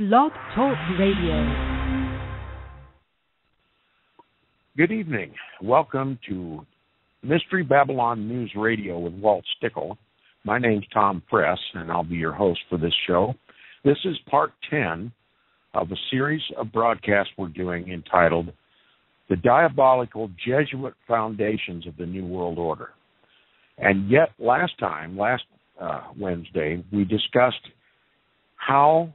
Blog Talk Radio. Good evening. Welcome to Mystery Babylon News Radio with Walt Stickle. My name's Tom Friess, and I'll be your host for this show. This is part 10 of a series of broadcasts we're doing entitled The Diabolical Jesuit Foundations of the New World Order. And yet, last time, last uh, Wednesday, we discussed how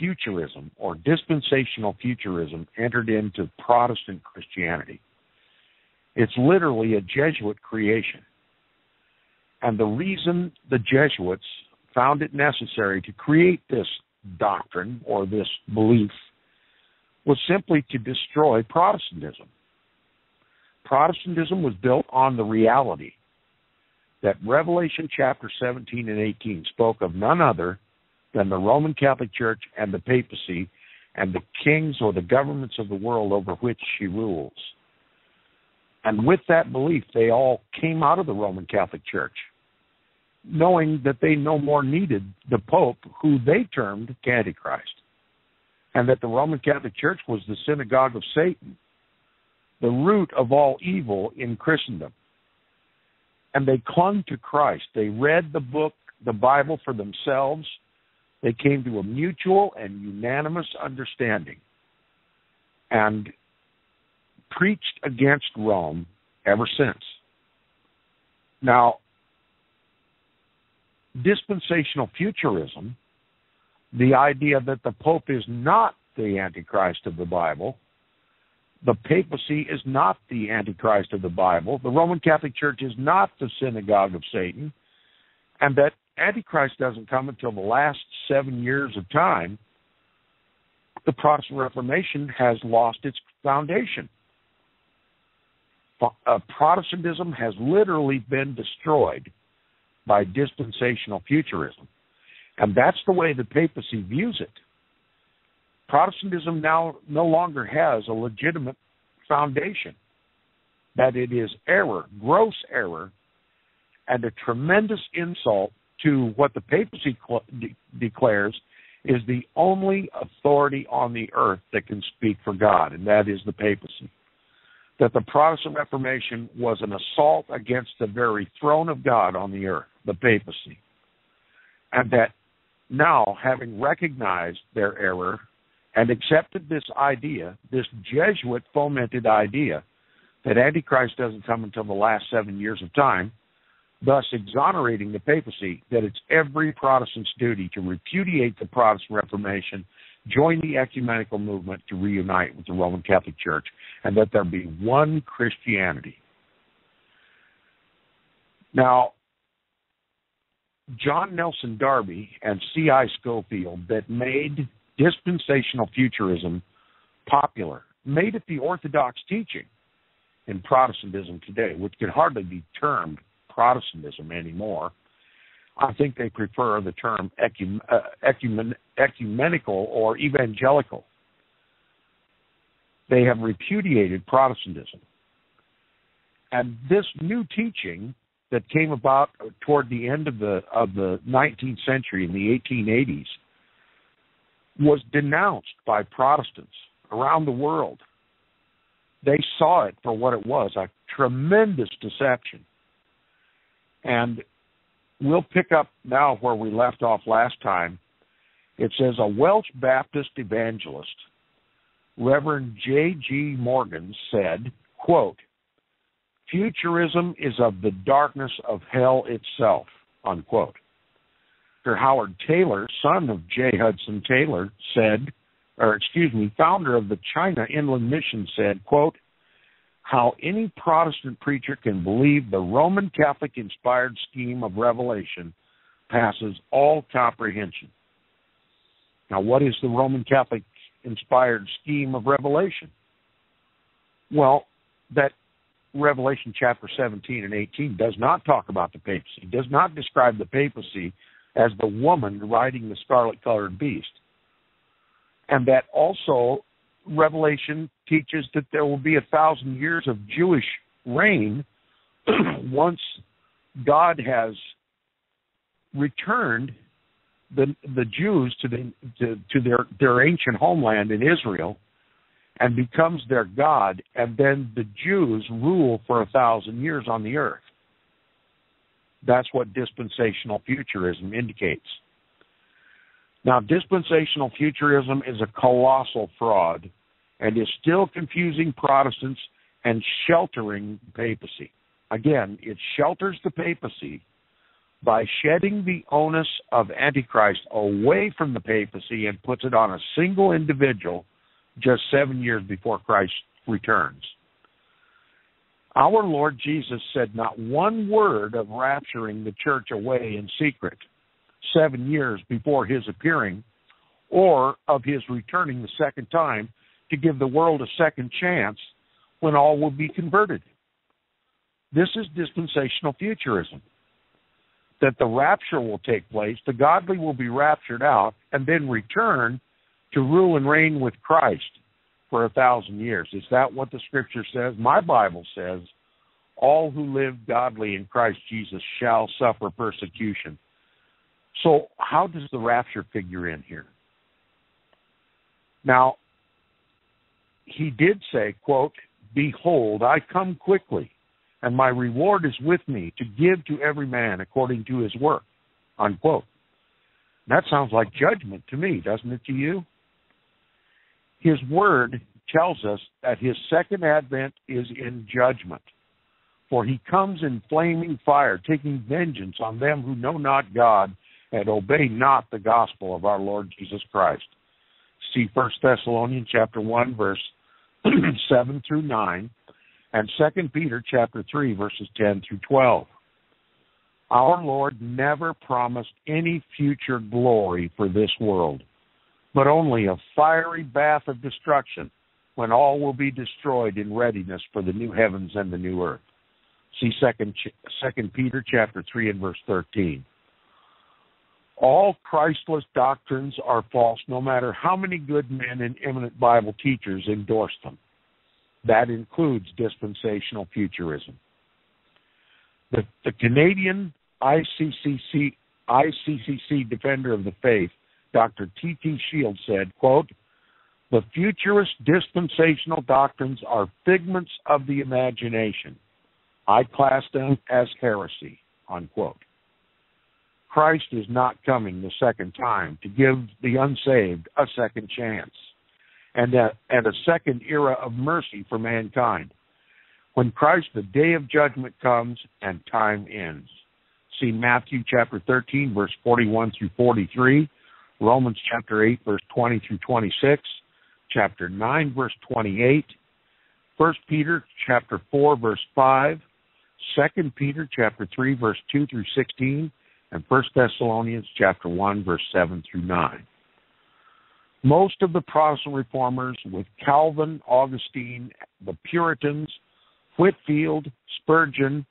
futurism or dispensational futurism entered into Protestant Christianity. It's literally a Jesuit creation. And the reason the Jesuits found it necessary to create this doctrine or this belief was simply to destroy Protestantism. Protestantism was built on the reality that Revelation chapter 17 and 18 spoke of none other than the Roman Catholic Church and the papacy and the kings or the governments of the world over which she rules. And with that belief, they all came out of the Roman Catholic Church, knowing that they no more needed the Pope, who they termed Antichrist, and that the Roman Catholic Church was the synagogue of Satan, the root of all evil in Christendom. And they clung to Christ. They read the book, the Bible for themselves they came to a mutual and unanimous understanding and preached against Rome ever since. Now, dispensational futurism, the idea that the Pope is not the Antichrist of the Bible, the papacy is not the Antichrist of the Bible, the Roman Catholic Church is not the synagogue of Satan, and that Antichrist doesn't come until the last seven years of time, the Protestant Reformation has lost its foundation. Uh, Protestantism has literally been destroyed by dispensational futurism. And that's the way the papacy views it. Protestantism now no longer has a legitimate foundation, that it is error, gross error, and a tremendous insult to what the papacy de- declares is the only authority on the earth that can speak for God, and that is the papacy. That the Protestant Reformation was an assault against the very throne of God on the earth, the papacy. And that now, having recognized their error and accepted this idea, this Jesuit fomented idea, that Antichrist doesn't come until the last seven years of time, thus exonerating the papacy that it's every Protestant's duty to repudiate the Protestant Reformation, join the ecumenical movement to reunite with the Roman Catholic Church, and that there be one Christianity. Now, John Nelson Darby and C.I. Scofield that made dispensational futurism popular, made it the orthodox teaching in Protestantism today, which could hardly be termed Protestantism anymore. I think they prefer the term ecum, uh, ecumen, ecumenical or evangelical. They have repudiated Protestantism. And this new teaching that came about toward the end of the of the 19th century in the 1880s was denounced by Protestants around the world. They saw it for what it was, a tremendous deception. And we'll pick up now where we left off last time. It says a Welsh Baptist evangelist, Reverend J.G. Morgan, said, quote, Futurism is of the darkness of hell itself, unquote. Dr. Howard Taylor, son of J. Hudson Taylor, said, or excuse me, founder of the China Inland Mission said, quote, how any Protestant preacher can believe the Roman Catholic inspired scheme of revelation passes all comprehension. Now, what is the Roman Catholic inspired scheme of revelation? Well, that Revelation chapter 17 and 18 does not talk about the papacy, does not describe the papacy as the woman riding the scarlet colored beast. And that also Revelation teaches that there will be a thousand years of Jewish reign once God has returned the the Jews to the to, to their their ancient homeland in Israel and becomes their God, and then the Jews rule for a thousand years on the earth. That's what dispensational futurism indicates. Now, dispensational futurism is a colossal fraud and is still confusing Protestants and sheltering the papacy. Again, it shelters the papacy by shedding the onus of Antichrist away from the papacy and puts it on a single individual just seven years before Christ returns. Our Lord Jesus said not one word of rapturing the church away in secret seven years before his appearing or of his returning the second time to give the world a second chance when all will be converted. This is dispensational futurism. That the rapture will take place, the godly will be raptured out, and then return to rule and reign with Christ for a thousand years. Is that what the scripture says? My Bible says, all who live godly in Christ Jesus shall suffer persecution. So, how does the rapture figure in here? Now, he did say, quote, Behold, I come quickly, and my reward is with me to give to every man according to his work, unquote. That sounds like judgment to me, doesn't it to you? His word tells us that his second advent is in judgment. For he comes in flaming fire, taking vengeance on them who know not God and obey not the gospel of our Lord Jesus Christ. See 1 Thessalonians chapter 1 verse 7 through 9 and 2 Peter chapter 3 verses 10 through 12. Our Lord never promised any future glory for this world, but only a fiery bath of destruction when all will be destroyed in readiness for the new heavens and the new earth. See second second Peter chapter 3 and verse 13. All Christless doctrines are false, no matter how many good men and eminent Bible teachers endorse them. That includes dispensational futurism. The, the Canadian ICCC, ICCC defender of the faith, Dr. T.T. Shields said, quote, the futurist dispensational doctrines are figments of the imagination. I class them as heresy, unquote. Christ is not coming the second time to give the unsaved a second chance and a, and a second era of mercy for mankind. When Christ, the day of judgment comes and time ends. See Matthew chapter 13, verse 41 through 43, Romans chapter 8, verse 20 through 26, chapter 9, verse 28, 1 Peter chapter 4, verse 5, 2 Peter chapter 3, verse 2 through 16, and 1 Thessalonians chapter 1 verse 7 through 9. Most of the Protestant reformers with Calvin, Augustine, the Puritans, Whitefield, Spurgeon,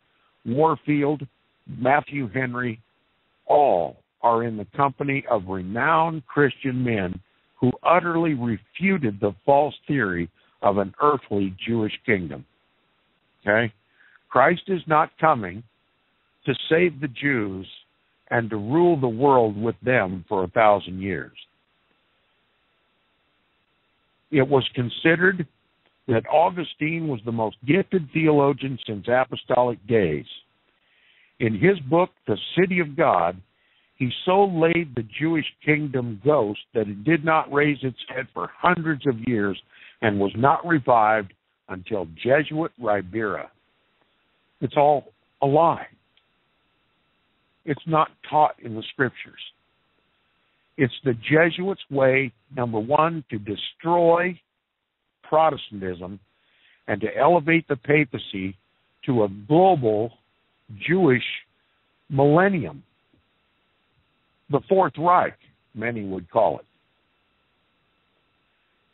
Warfield, Matthew Henry, all are in the company of renowned Christian men who utterly refuted the false theory of an earthly Jewish kingdom. Okay? Christ is not coming to save the Jews and to rule the world with them for a thousand years. It was considered that Augustine was the most gifted theologian since apostolic days. In his book, The City of God, he so laid the Jewish kingdom ghost that it did not raise its head for hundreds of years and was not revived until Jesuit Ribera. It's all a lie. It's not taught in the scriptures. It's the Jesuits' way, number one, to destroy Protestantism and to elevate the papacy to a global Jewish millennium. The Fourth Reich, many would call it.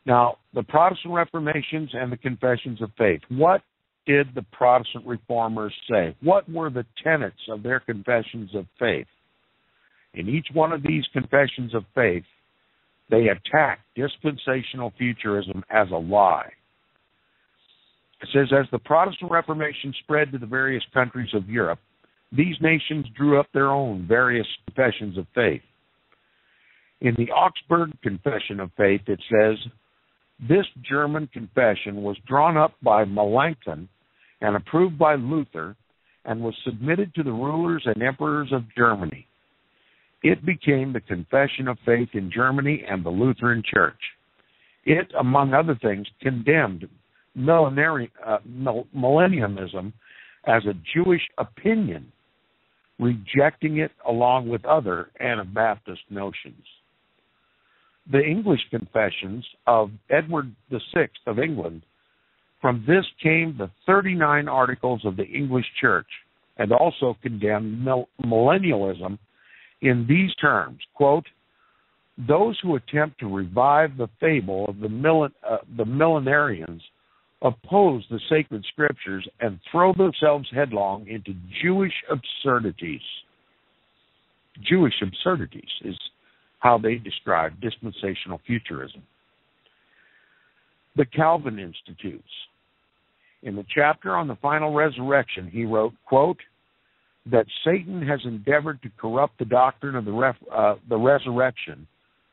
Now, the Protestant Reformations and the Confessions of Faith. What did the Protestant reformers say? What were the tenets of their confessions of faith? In each one of these confessions of faith, they attack dispensational futurism as a lie. It says, as the Protestant Reformation spread to the various countries of Europe, these nations drew up their own various confessions of faith. In the Augsburg Confession of Faith, it says, This German confession was drawn up by Melanchthon and approved by Luther and was submitted to the rulers and emperors of Germany. It became the confession of faith in Germany and the Lutheran Church. It, among other things, condemned uh, millennialism as a Jewish opinion, rejecting it along with other Anabaptist notions. The English confessions of Edward VI of England from this came the 39 articles of the English Church and also condemned millennialism in these terms quote those who attempt to revive the fable of the, millen, uh, the millenarians oppose the sacred scriptures and throw themselves headlong into Jewish absurdities. Jewish absurdities is how they describe dispensational futurism. The Calvin Institutes. In the chapter on the final resurrection, he wrote, quote, that Satan has endeavored to corrupt the doctrine of the, ref, uh, the resurrection,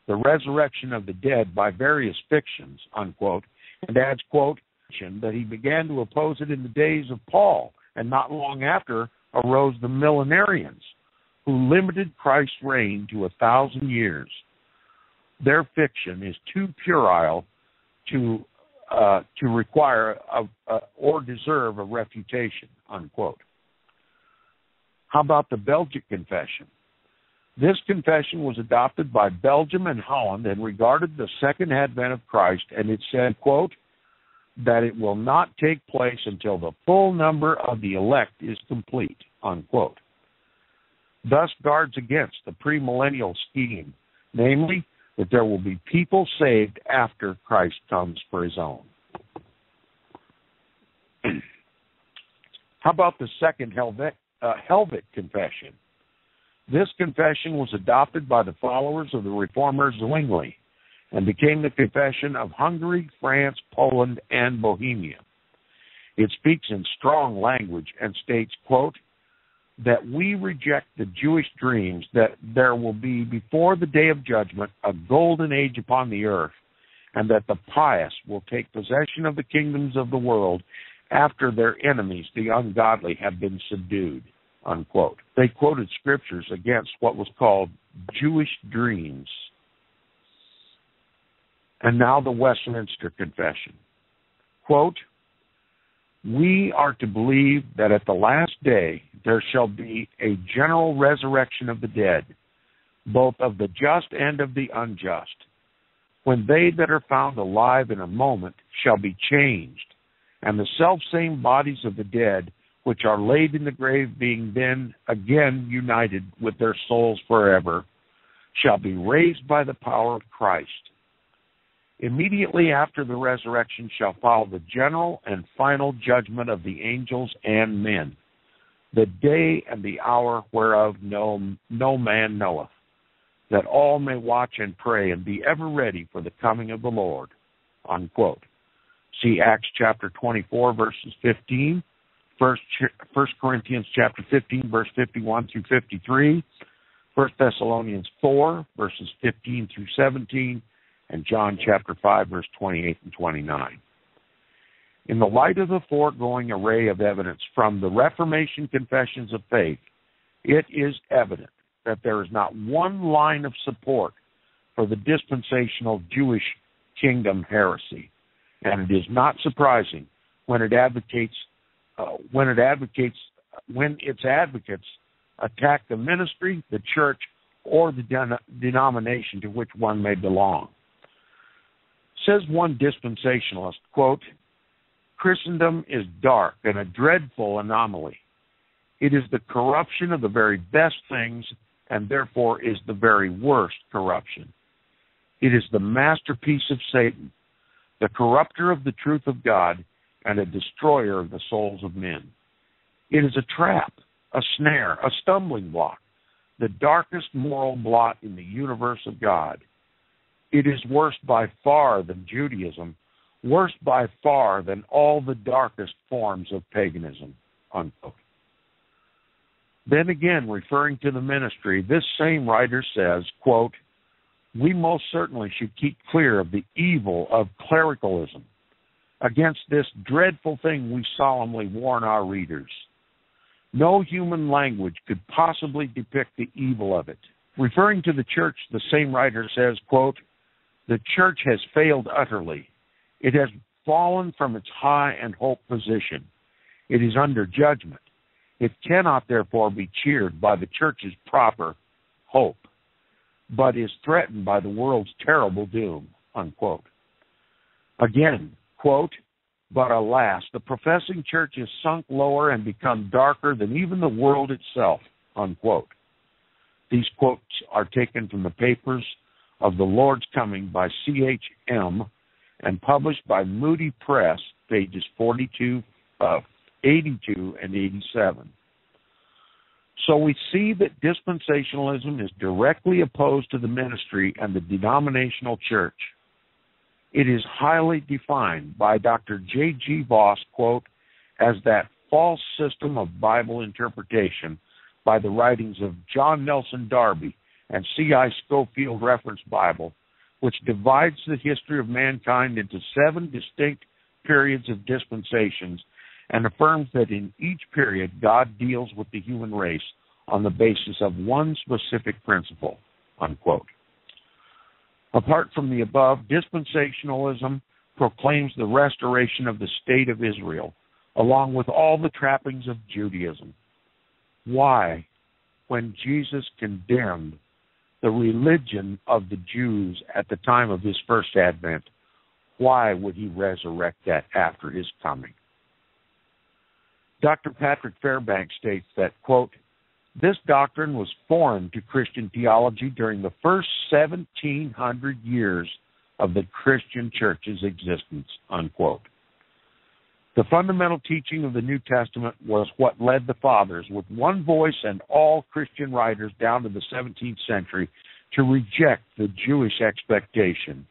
the resurrection of the dead by various fictions, unquote, and adds, quote, that he began to oppose it in the days of Paul, and not long after arose the millenarians, who limited Christ's reign to a thousand years. Their fiction is too puerile to uh, to require a, a, or deserve a refutation. Unquote. How about the Belgic Confession? This confession was adopted by Belgium and Holland and regarded the second advent of Christ, and it said, quote, that it will not take place until the full number of the elect is complete, unquote. Thus guards against the premillennial scheme, namely that there will be people saved after Christ comes for his own. How about the second Helvet, uh, Confession. This confession was adopted by the followers of the reformer Zwingli and became the confession of Hungary, France, Poland, and Bohemia. It speaks in strong language and states, quote, that we reject the Jewish dreams that there will be before the day of judgment a golden age upon the earth, and that the pious will take possession of the kingdoms of the world after their enemies, the ungodly, have been subdued. Unquote. They quoted scriptures against what was called Jewish dreams. And now the Westminster Confession. Quote, we are to believe that at the last day there shall be a general resurrection of the dead, both of the just and of the unjust, when they that are found alive in a moment shall be changed and the self-same bodies of the dead which are laid in the grave being then again united with their souls forever shall be raised by the power of Christ. Immediately after the resurrection shall follow the general and final judgment of the angels and men, the day and the hour whereof no, no man knoweth, that all may watch and pray and be ever ready for the coming of the Lord. Unquote. See Acts chapter 24, verses 15, First, First Corinthians chapter 15, verse 51 through 53, First Thessalonians 4, verses 15 through 17, and John chapter 5, verse 28 and 29. In the light of the foregoing array of evidence from the Reformation confessions of faith, it is evident that there is not one line of support for the dispensational Jewish kingdom heresy and it is not surprising when it advocates uh, when it advocates when its advocates attack the ministry, the church, or the den- denomination to which one may belong. Says one dispensationalist, quote, Christendom is dark and a dreadful anomaly. It is the corruption of the very best things and therefore is the very worst corruption. It is the masterpiece of Satan the corrupter of the truth of God, and a destroyer of the souls of men. It is a trap, a snare, a stumbling block, the darkest moral blot in the universe of God. It is worse by far than Judaism, worse by far than all the darkest forms of paganism. Unquote. Then again, referring to the ministry, this same writer says, quote, we most certainly should keep clear of the evil of clericalism. Against this dreadful thing, we solemnly warn our readers. No human language could possibly depict the evil of it. Referring to the church, the same writer says, quote, The church has failed utterly. It has fallen from its high and hope position. It is under judgment. It cannot therefore be cheered by the church's proper hope, but is threatened by the world's terrible doom. Unquote. Again, quote, but alas, the professing church has sunk lower and become darker than even the world itself. Unquote. These quotes are taken from the papers of The Lord's Coming by C.H.M. And published by Moody Press, pages 42, uh, 82 and 87. So we see that dispensationalism is directly opposed to the ministry and the denominational church. It is highly defined by Dr. J.G. Vos, quote, as that false system of Bible interpretation by the writings of John Nelson Darby and C.I. Scofield Reference Bible, which divides the history of mankind into seven distinct periods of dispensations and affirms that in each period God deals with the human race on the basis of one specific principle. Unquote. Apart from the above, dispensationalism proclaims the restoration of the state of Israel, along with all the trappings of Judaism. Why, when Jesus condemned the religion of the Jews at the time of his first advent, why would he resurrect that after his coming? Dr. Patrick Fairbairn states that, quote, this doctrine was foreign to Christian theology during the first 1700 years of the Christian church's existence, unquote. The fundamental teaching of the New Testament was what led the fathers, with one voice and all Christian writers down to the 17th century, to reject the Jewish expectation,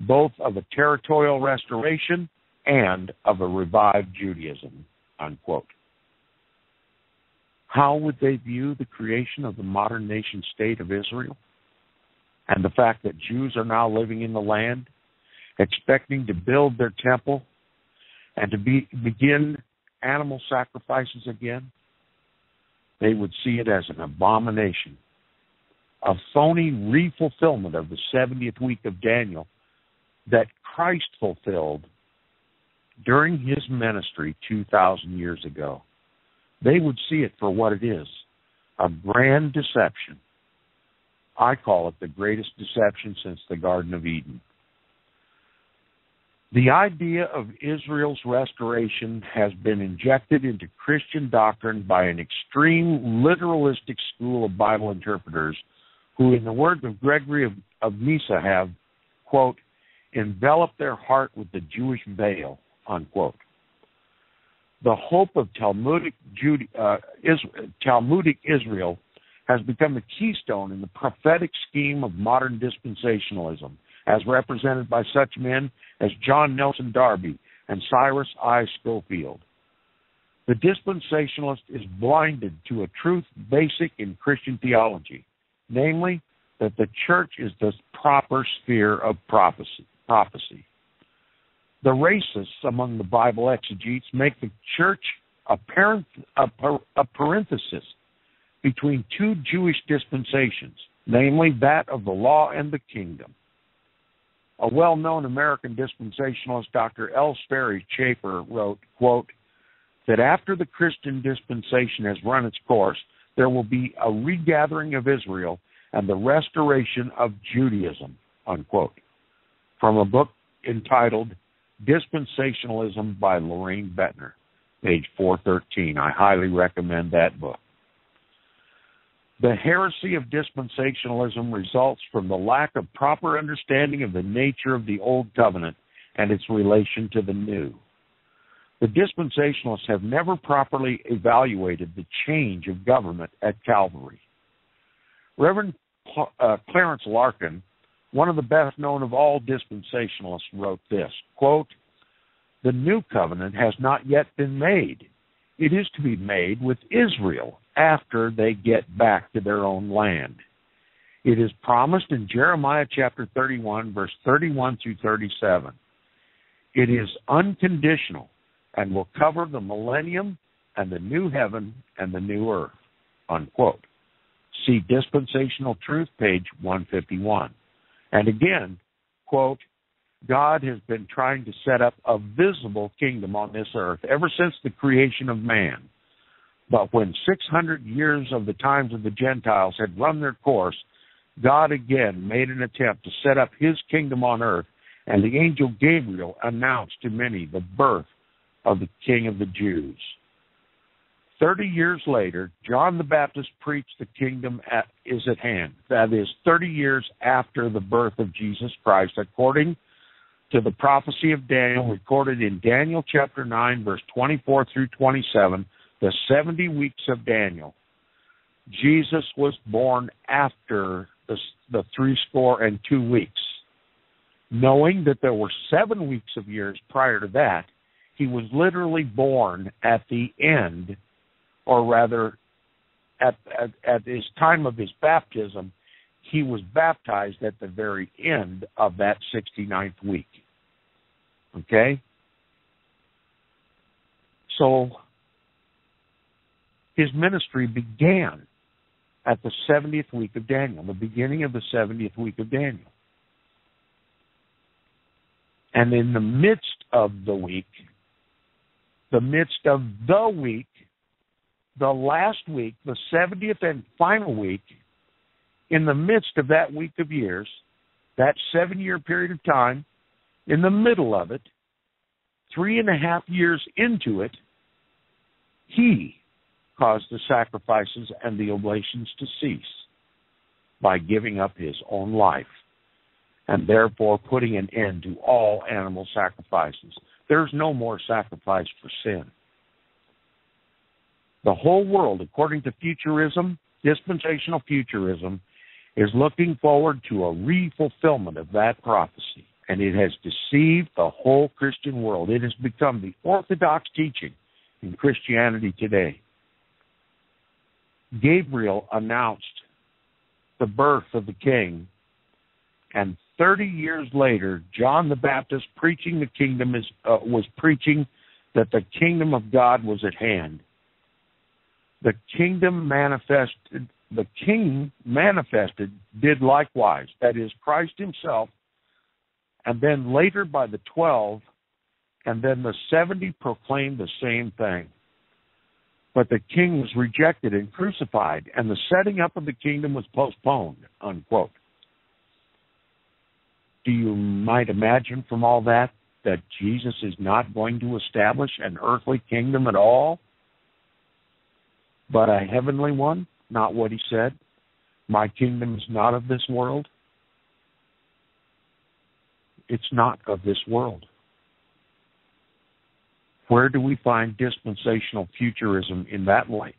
both of a territorial restoration and of a revived Judaism, unquote. How would they view the creation of the modern nation state of Israel and the fact that Jews are now living in the land, expecting to build their temple and to be, begin animal sacrifices again, they would see it as an abomination, a phony refulfillment of the 70th week of Daniel that Christ fulfilled during his ministry 2,000 years ago. They would see it for what it is a grand deception. I call it the greatest deception since the Garden of Eden. The idea of Israel's restoration has been injected into Christian doctrine by an extreme literalistic school of Bible interpreters who, in the words of Gregory of, of Nyssa, have, quote, enveloped their heart with the Jewish veil, unquote. The hope of Talmudic, Jude, uh, Israel, Talmudic Israel has become the keystone in the prophetic scheme of modern dispensationalism as represented by such men as John Nelson Darby and Cyrus I. Scofield. The dispensationalist is blinded to a truth basic in Christian theology, namely that the church is the proper sphere of prophecy. prophecy. The racists among the Bible exegetes make the church a, parent, a, a parenthesis between two Jewish dispensations, namely that of the law and the kingdom. A well-known American dispensationalist, Dr. L. Sperry Chafer, wrote, quote, that after the Christian dispensation has run its course, there will be a regathering of Israel and the restoration of Judaism, unquote, from a book entitled Dispensationalism by Loraine Boettner, page 413. I highly recommend that book. The heresy of dispensationalism results from the lack of proper understanding of the nature of the Old Covenant and its relation to the New. The dispensationalists have never properly evaluated the change of government at Calvary. Reverend uh, Clarence Larkin, one of the best known of all dispensationalists, wrote this quote, The new covenant has not yet been made. It is to be made with Israel after they get back to their own land. It is promised in Jeremiah chapter 31, verse 31 through 37. It is unconditional and will cover the millennium and the new heaven and the new earth. Unquote. See Dispensational Truth, page 151. And again, quote, God has been trying to set up a visible kingdom on this earth ever since the creation of man. But when 600 years of the times of the Gentiles had run their course, God again made an attempt to set up his kingdom on earth, and the angel Gabriel announced to many the birth of the King of the Jews. Thirty years later, John the Baptist preached the kingdom at, is at hand. That is, 30 years after the birth of Jesus Christ, according to the prophecy of Daniel recorded in Daniel chapter 9, verse 24 through 27, the 70 weeks of Daniel. Jesus was born after the, the three score and two weeks. Knowing that there were seven weeks of years prior to that, he was literally born at the end, or rather, at, at, at his time of his baptism, he was baptized at the very end of that 69th week. Okay? So, his ministry began at the 70th week of Daniel, the beginning of the 70th week of Daniel. And in the midst of the week, the midst of the week, the last week, the 70th and final week, in the midst of that week of years, that seven year period of time, in the middle of it, three and a half years into it, he caused the sacrifices and the oblations to cease by giving up his own life and therefore putting an end to all animal sacrifices. There's no more sacrifice for sin. The whole world, according to futurism, dispensational futurism, is looking forward to a re-fulfillment of that prophecy. And it has deceived the whole Christian world. It has become the orthodox teaching in Christianity today. Gabriel announced the birth of the king, and 30 years later, John the Baptist preaching the kingdom is, uh, was preaching that the kingdom of God was at hand. The kingdom manifested, the king manifested did likewise. That is, Christ himself, and then later by the 12, and then the 70 proclaimed the same thing. But the king was rejected and crucified, and the setting up of the kingdom was postponed, unquote. Do you might imagine from all that that Jesus is not going to establish an earthly kingdom at all, but a heavenly one? Not what he said. My kingdom is not of this world. It's not of this world. Where do we find dispensational futurism in that light?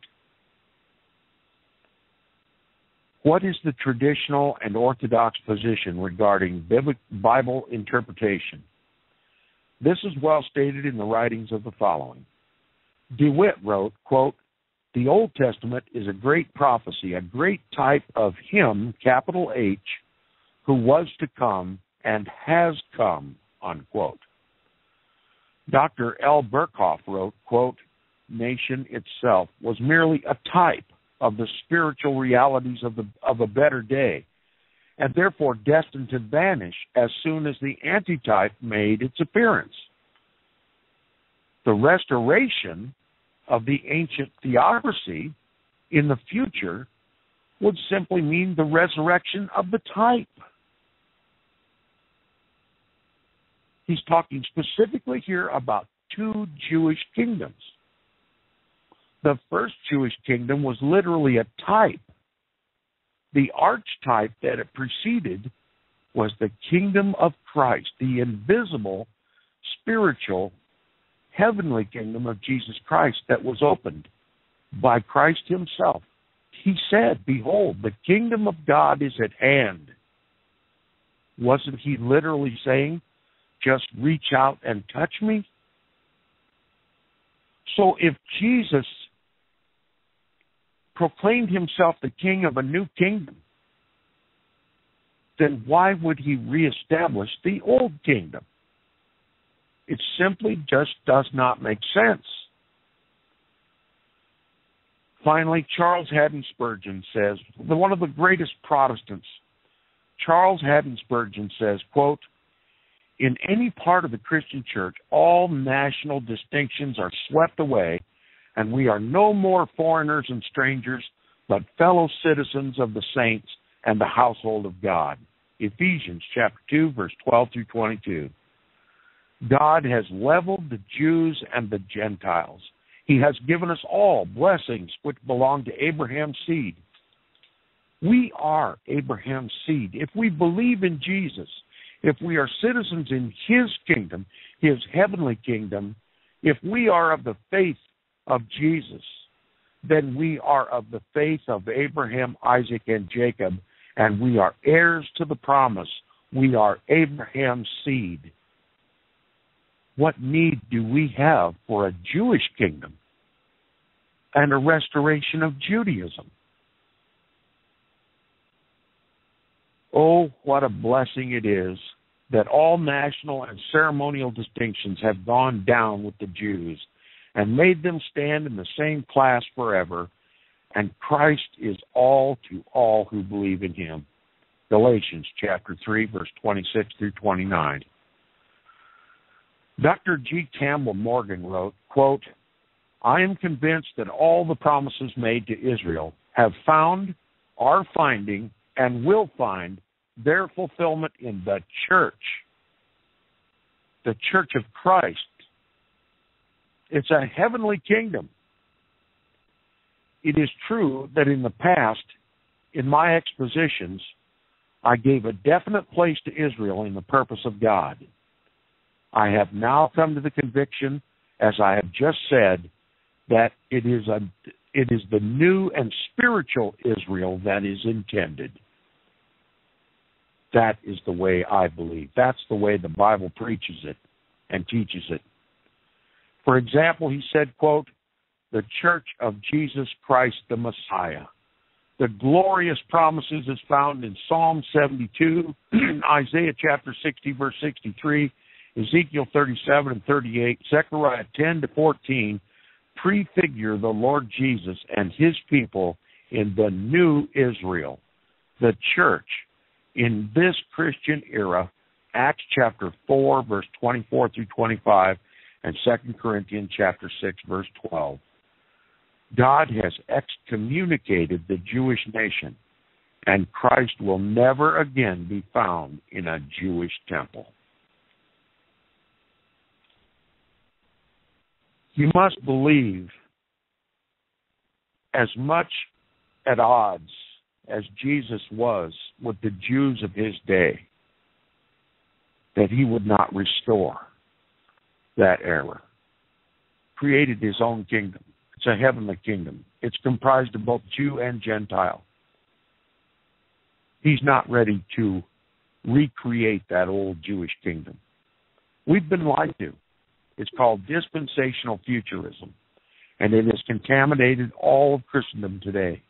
What is the traditional and orthodox position regarding Bible interpretation? This is well stated in the writings of the following. DeWitt wrote, quote, the Old Testament is a great prophecy, a great type of him, capital H, who was to come and has come, unquote. Dr. L. Berkhof wrote, quote, nation itself was merely a type of the spiritual realities of the of a better day, and therefore destined to vanish as soon as the antitype made its appearance. The restoration of the ancient theocracy in the future would simply mean the resurrection of the type. He's talking specifically here about two Jewish kingdoms. The first Jewish kingdom was literally a type. The archetype that it preceded was the kingdom of Christ, the invisible, spiritual, heavenly kingdom of Jesus Christ that was opened by Christ Himself. He said, Behold, the kingdom of God is at hand. Wasn't He literally saying, just reach out and touch me? So if Jesus proclaimed himself the king of a new kingdom, then why would he reestablish the old kingdom? It simply just does not make sense. Finally, Charles Haddon Spurgeon says, one of the greatest Protestants, Charles Haddon Spurgeon says, quote, in any part of the Christian church, all national distinctions are swept away, and we are no more foreigners and strangers, but fellow citizens of the saints and the household of God. Ephesians chapter 2, verse 12 through 22. God has leveled the Jews and the Gentiles. He has given us all blessings which belong to Abraham's seed. We are Abraham's seed. If we believe in Jesus, if we are citizens in his kingdom, his heavenly kingdom, if we are of the faith of Jesus, then we are of the faith of Abraham, Isaac, and Jacob, and we are heirs to the promise. We are Abraham's seed. What need do we have for a Jewish kingdom and a restoration of Judaism? Oh, what a blessing it is that all national and ceremonial distinctions have gone down with the Jews and made them stand in the same class forever, and Christ is all to all who believe in him. Galatians chapter 3 verse 26 through 29. Dr. G. Campbell Morgan wrote, quote, I am convinced that all the promises made to Israel have found, are finding, and will find their fulfillment in the church, the church of Christ. It's a heavenly kingdom. It is true that in the past, in my expositions, I gave a definite place to Israel in the purpose of God. I have now come to the conviction, as I have just said, that it is a it is the new and spiritual Israel that is intended. That is the way I believe. That's the way the Bible preaches it and teaches it. For example, he said, quote, the church of Jesus Christ the Messiah. The glorious promises is found in Psalm 72, Isaiah chapter 60, verse 63, Ezekiel 37 and 38, Zechariah 10 to 14 prefigure the Lord Jesus and his people in the new Israel, the church in this Christian era, Acts chapter 4, verse 24 through 25, and 2 Corinthians chapter 6, verse 12. God has excommunicated the Jewish nation, and Christ will never again be found in a Jewish temple. You must believe as much at odds as Jesus was with the Jews of his day, that he would not restore that error. Created his own kingdom. It's a heavenly kingdom. It's comprised of both Jew and Gentile. He's not ready to recreate that old Jewish kingdom. We've been lied to. It's called dispensational futurism, and it has contaminated all of Christendom today.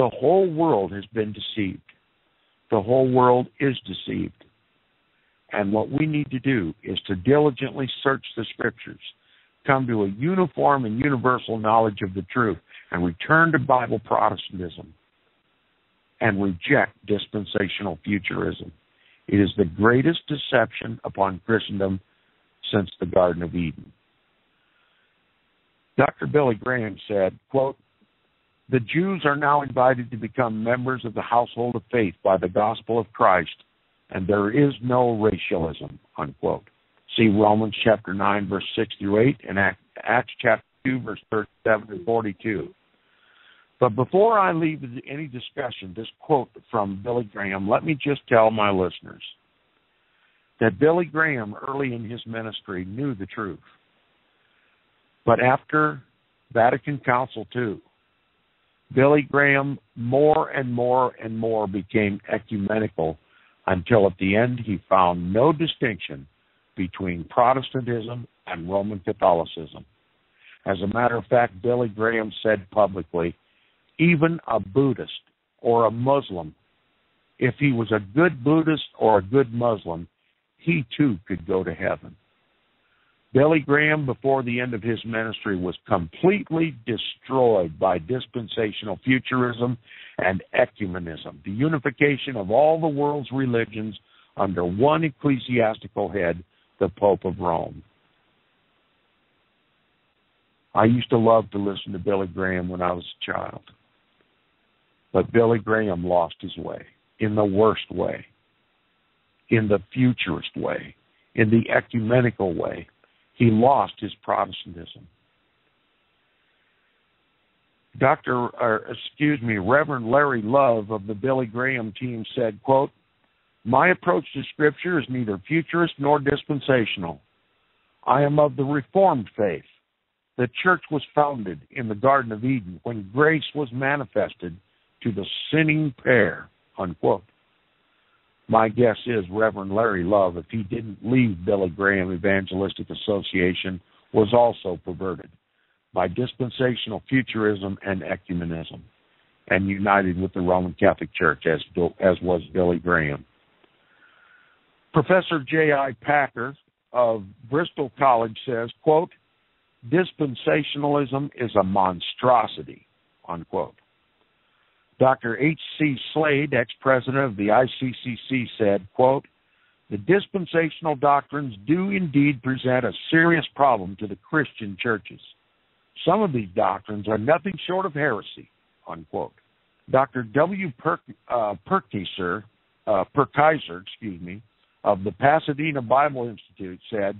The whole world has been deceived. The whole world is deceived. And what we need to do is to diligently search the scriptures, come to a uniform and universal knowledge of the truth, and return to Bible Protestantism and reject dispensational futurism. It is the greatest deception upon Christendom since the Garden of Eden. Dr. Billy Graham said, quote, the Jews are now invited to become members of the household of faith by the gospel of Christ, and there is no racialism, unquote. See Romans chapter 9, verse 6 through 8, and Acts chapter 2, verse 37 to 42. But before I leave any discussion, this quote from Billy Graham, let me just tell my listeners that Billy Graham, early in his ministry, knew the truth. But after Vatican Council II, Billy Graham more and more and more became ecumenical until at the end he found no distinction between Protestantism and Roman Catholicism. As a matter of fact, Billy Graham said publicly, even a Buddhist or a Muslim if he was a good Buddhist or a good Muslim, he too could go to heaven. Billy Graham, before the end of his ministry, was completely destroyed by dispensational futurism and ecumenism, the unification of all the world's religions under one ecclesiastical head, the Pope of Rome. I used to love to listen to Billy Graham when I was a child. But Billy Graham lost his way in the worst way, in the futurist way, in the ecumenical way. He lost his Protestantism. Dr. Or, excuse me, Reverend Larry Love of the Billy Graham team said, quote, My approach to Scripture is neither futurist nor dispensational. I am of the Reformed faith. The church was founded in the Garden of Eden when grace was manifested to the sinning pair, unquote. My guess is Reverend Larry Love, if he didn't leave Billy Graham Evangelistic Association, was also perverted by dispensational futurism and ecumenism and united with the Roman Catholic Church as, as was Billy Graham. Professor J.I. Packer of Bristol College says, quote, dispensationalism is a monstrosity, unquote. Dr. H.C. Slade, ex-president of the ICCC, said, quote, the dispensational doctrines do indeed present a serious problem to the Christian churches. Some of these doctrines are nothing short of heresy, unquote. Dr. W. Per, uh, Perkiser, uh, excuse me, of the Pasadena Bible Institute said,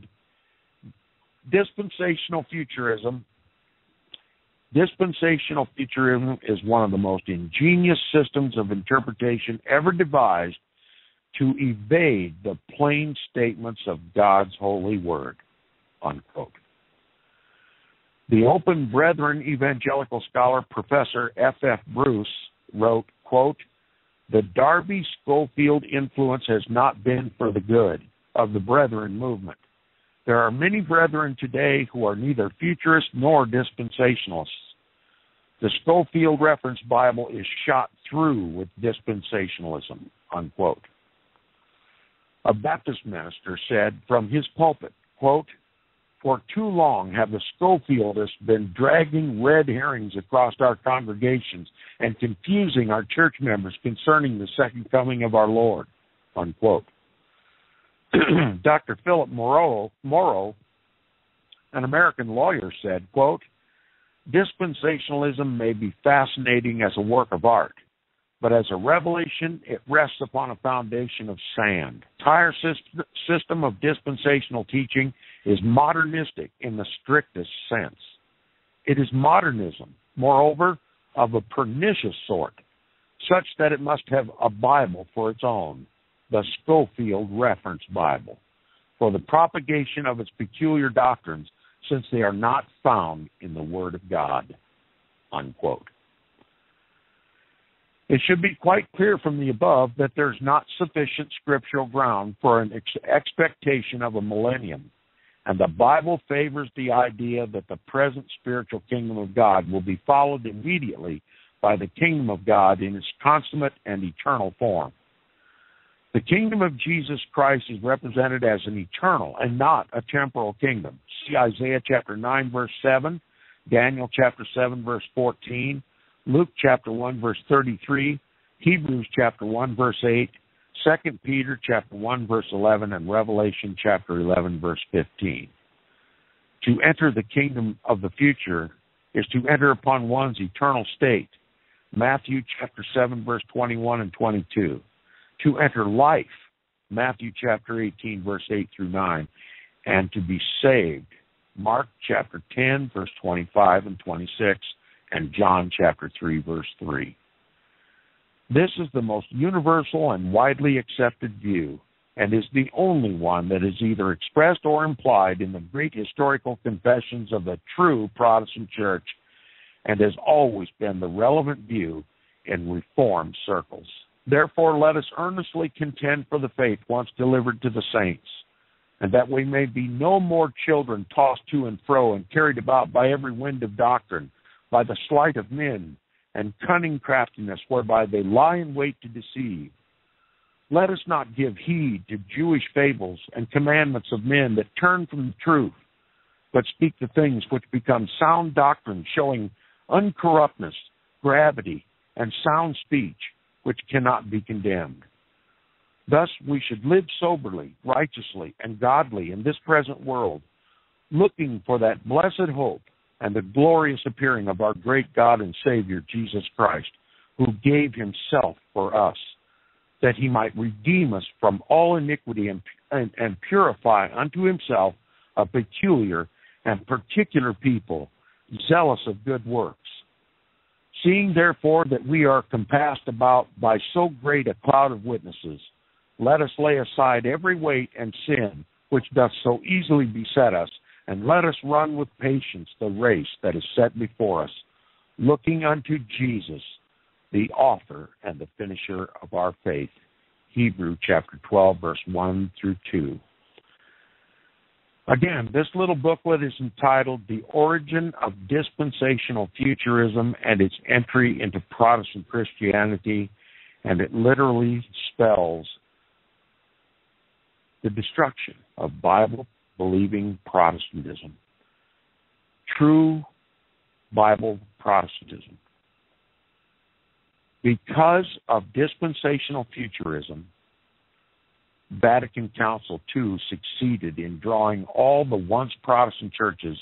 dispensational futurism Dispensational futurism is one of the most ingenious systems of interpretation ever devised to evade the plain statements of God's holy word. Unquote. The Open Brethren evangelical scholar Professor F. F. Bruce wrote, quote, The Darby Scofield influence has not been for the good of the Brethren movement. There are many brethren today who are neither futurists nor dispensationalists. The Scofield Reference Bible is shot through with dispensationalism, unquote. A Baptist minister said from his pulpit, quote, for too long have the Scofieldists been dragging red herrings across our congregations and confusing our church members concerning the second coming of our Lord, unquote. Dr. Philip Mauro, an American lawyer, said, quote, Dispensationalism may be fascinating as a work of art, but as a revelation, it rests upon a foundation of sand. Entire system of dispensational teaching is modernistic in the strictest sense. It is modernism, moreover, of a pernicious sort, such that it must have a Bible for its own, the Scofield Reference Bible, for the propagation of its peculiar doctrines, since they are not found in the Word of God. Unquote. It should be quite clear from the above that there's not sufficient scriptural ground for an ex- expectation of a millennium, and the Bible favors the idea that the present spiritual kingdom of God will be followed immediately by the kingdom of God in its consummate and eternal form. The kingdom of Jesus Christ is represented as an eternal and not a temporal kingdom. See Isaiah chapter 9, verse 7, Daniel chapter 7, verse 14, Luke chapter 1 verse 33, Hebrews chapter 1 verse 8, 2 Peter chapter 1 verse 11 and Revelation chapter 11 verse 15. To enter the kingdom of the future is to enter upon one's eternal state. Matthew chapter 7 verse 21 and 22. To enter life. Matthew chapter 18 verse 8 through 9 and to be saved. Mark chapter 10 verse 25 and 26 and John chapter 3 verse 3. This is the most universal and widely accepted view and is the only one that is either expressed or implied in the great historical confessions of the true Protestant Church and has always been the relevant view in Reformed circles. Therefore, let us earnestly contend for the faith once delivered to the saints, and that we may be no more children tossed to and fro and carried about by every wind of doctrine by the sleight of men and cunning craftiness whereby they lie in wait to deceive. Let us not give heed to Jewish fables and commandments of men that turn from the truth, but speak the things which become sound doctrine, showing uncorruptness, gravity, and sound speech, which cannot be condemned. Thus we should live soberly, righteously, and godly in this present world, looking for that blessed hope and the glorious appearing of our great God and Savior, Jesus Christ, who gave himself for us that he might redeem us from all iniquity and, and, and purify unto himself a peculiar and particular people, zealous of good works. Seeing therefore that we are compassed about by so great a cloud of witnesses, let us lay aside every weight and sin which doth so easily beset us, and let us run with patience the race that is set before us, looking unto Jesus the author and the finisher of our faith. Hebrew chapter 12, verse 1 through 2. Again, this little booklet is entitled The Origin of Dispensational Futurism and Its Entry into Protestant Christianity, and it literally spells the destruction of Bible believing Protestantism. True Bible Protestantism. Because of dispensational futurism, Vatican Council II succeeded in drawing all the once Protestant churches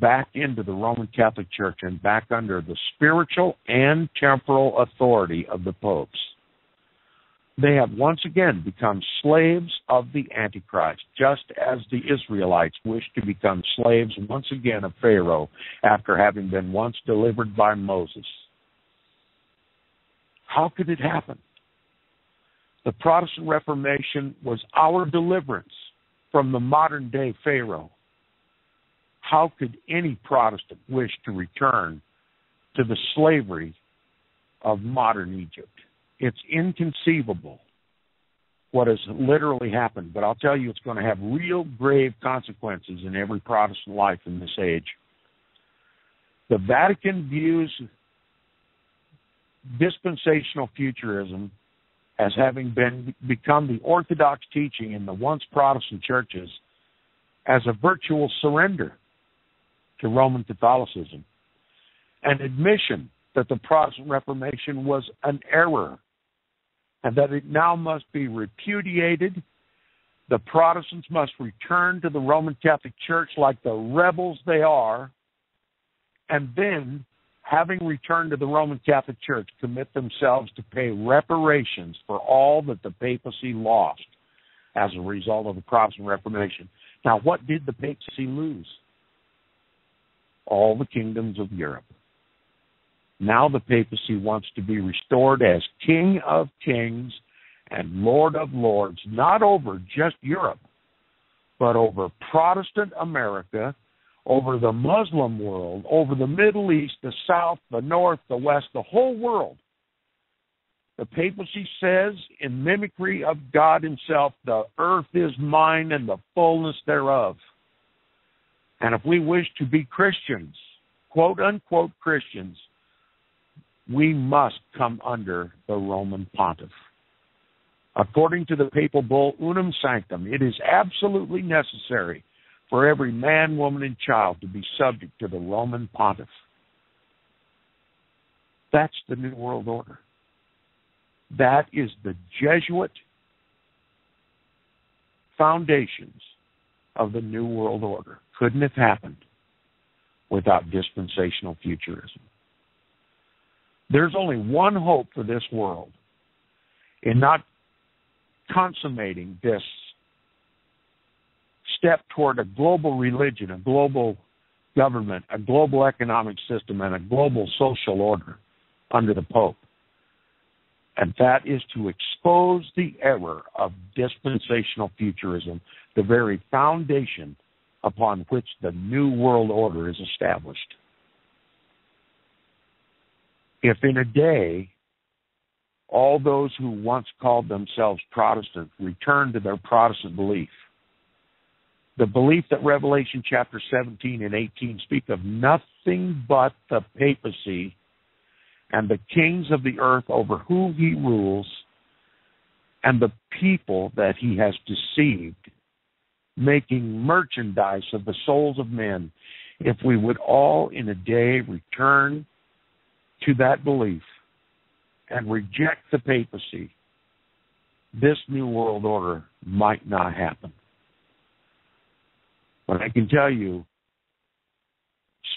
back into the Roman Catholic Church and back under the spiritual and temporal authority of the popes. They have once again become slaves of the Antichrist, just as the Israelites wished to become slaves once again of Pharaoh after having been once delivered by Moses. How could it happen? The Protestant Reformation was our deliverance from the modern day Pharaoh. How could any Protestant wish to return to the slavery of modern Egypt? It's inconceivable what has literally happened, but I'll tell you it's going to have real grave consequences in every Protestant life in this age. The Vatican views dispensational futurism as having been become the orthodox teaching in the once Protestant churches as a virtual surrender to Roman Catholicism, an admission that the Protestant Reformation was an error and that it now must be repudiated. The Protestants must return to the Roman Catholic Church like the rebels they are, and then having returned to the Roman Catholic Church, commit themselves to pay reparations for all that the papacy lost as a result of the Protestant Reformation. Now, what did the papacy lose? All the kingdoms of Europe. Now the papacy wants to be restored as King of Kings and Lord of Lords, not over just Europe, but over Protestant America over the Muslim world, over the Middle East, the South, the North, the West, the whole world. The papacy says, in mimicry of God Himself, the earth is mine and the fullness thereof. And if we wish to be Christians, quote unquote Christians, we must come under the Roman pontiff. According to the papal bull Unam Sanctam, it is absolutely necessary for every man, woman, and child to be subject to the Roman pontiff. That's the New World Order. That is the Jesuit foundations of the New World Order. Couldn't have happened without dispensational futurism. There's only one hope for this world in not consummating this step toward a global religion, a global government, a global economic system, and a global social order under the Pope. And that is to expose the error of dispensational futurism, the very foundation upon which the New World Order is established. If in a day all those who once called themselves Protestant return to their Protestant belief, the belief that Revelation chapter 17 and 18 speak of nothing but the papacy and the kings of the earth over whom he rules, and the people that he has deceived, making merchandise of the souls of men, if we would all in a day return to that belief and reject the papacy, this new world order might not happen. But I can tell you,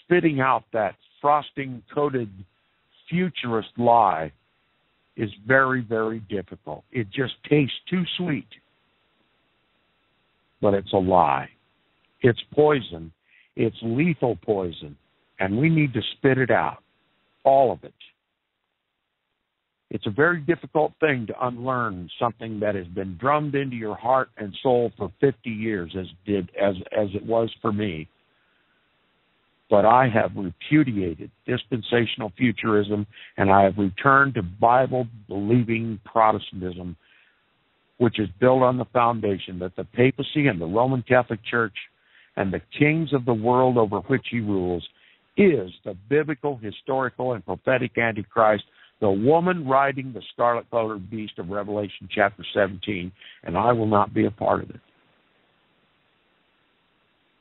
spitting out that frosting coated futurist lie is very, very difficult. It just tastes too sweet. But it's a lie. It's poison. It's lethal poison. And we need to spit it out. All of it. It's a very difficult thing to unlearn something that has been drummed into your heart and soul for 50 years, as did as as it was for me. But I have repudiated dispensational futurism, and I have returned to Bible believing Protestantism, which is built on the foundation that the papacy and the Roman Catholic Church and the kings of the world over which he rules is the biblical, historical, and prophetic Antichrist the woman riding the scarlet colored beast of Revelation chapter 17, and I will not be a part of it.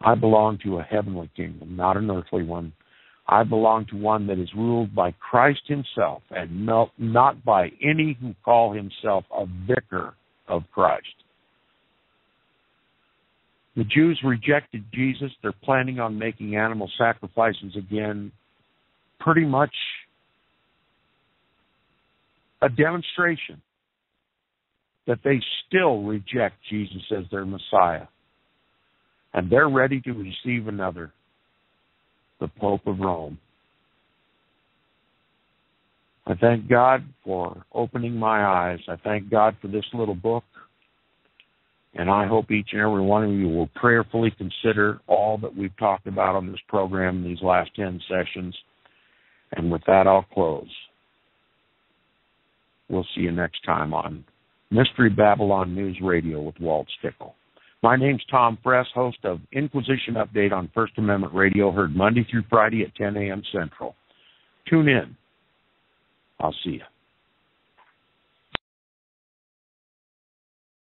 I belong to a heavenly kingdom, not an earthly one. I belong to one that is ruled by Christ himself and not by any who call himself a vicar of Christ. The Jews rejected Jesus. They're planning on making animal sacrifices again pretty much a demonstration that they still reject Jesus as their Messiah. And they're ready to receive another, the Pope of Rome. I thank God for opening my eyes. I thank God for this little book. And I hope each and every one of you will prayerfully consider all that we've talked about on this program in these last 10 sessions. And with that, I'll close. We'll see you next time on Mystery Babylon News Radio with Walt Stickle. My name's Tom Friess, host of Inquisition Update on First Amendment Radio, heard Monday through Friday at 10 a.m. Central. Tune in. I'll see you.